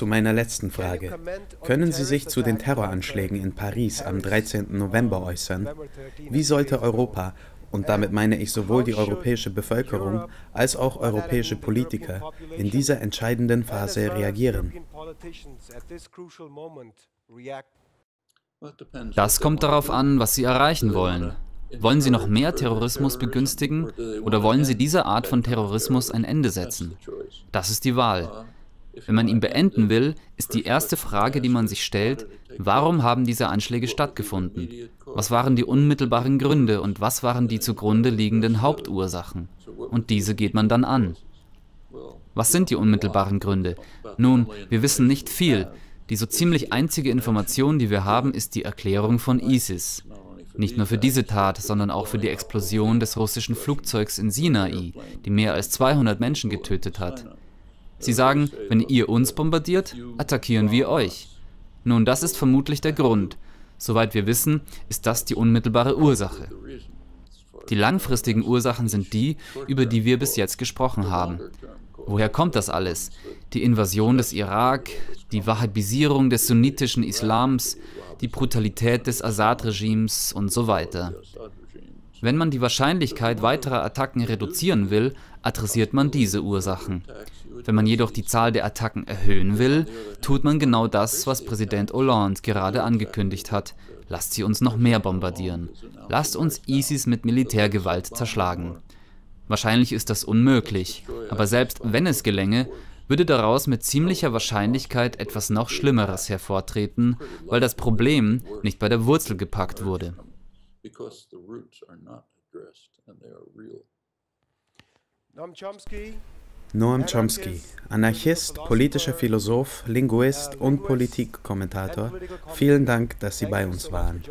Zu meiner letzten Frage. Können Sie sich zu den Terroranschlägen in Paris am 13. November äußern? Wie sollte Europa, und damit meine ich sowohl die europäische Bevölkerung als auch europäische Politiker, in dieser entscheidenden Phase reagieren? Das kommt darauf an, was Sie erreichen wollen. Wollen Sie noch mehr Terrorismus begünstigen oder wollen Sie dieser Art von Terrorismus ein Ende setzen? Das ist die Wahl. Wenn man ihn beenden will, ist die erste Frage, die man sich stellt, warum haben diese Anschläge stattgefunden? Was waren die unmittelbaren Gründe und was waren die zugrunde liegenden Hauptursachen? Und diese geht man dann an. Was sind die unmittelbaren Gründe? Nun, wir wissen nicht viel. Die so ziemlich einzige Information, die wir haben, ist die Erklärung von ISIS. Nicht nur für diese Tat, sondern auch für die Explosion des russischen Flugzeugs in Sinai, die mehr als 200 Menschen getötet hat. Sie sagen, wenn ihr uns bombardiert, attackieren wir euch. Nun, das ist vermutlich der Grund. Soweit wir wissen, ist das die unmittelbare Ursache. Die langfristigen Ursachen sind die, über die wir bis jetzt gesprochen haben. Woher kommt das alles? Die Invasion des Irak, die Wahhabisierung des sunnitischen Islams, die Brutalität des Assad-Regimes und so weiter. Wenn man die Wahrscheinlichkeit weiterer Attacken reduzieren will, adressiert man diese Ursachen. Wenn man jedoch die Zahl der Attacken erhöhen will, tut man genau das, was Präsident Hollande gerade angekündigt hat. Lasst sie uns noch mehr bombardieren. Lasst uns ISIS mit Militärgewalt zerschlagen. Wahrscheinlich ist das unmöglich, aber selbst wenn es gelänge, würde daraus mit ziemlicher Wahrscheinlichkeit etwas noch Schlimmeres hervortreten, weil das Problem nicht bei der Wurzel gepackt wurde. Noam Chomsky, Anarchist, politischer Philosoph, Linguist und Politikkommentator, vielen Dank, dass Sie bei uns waren.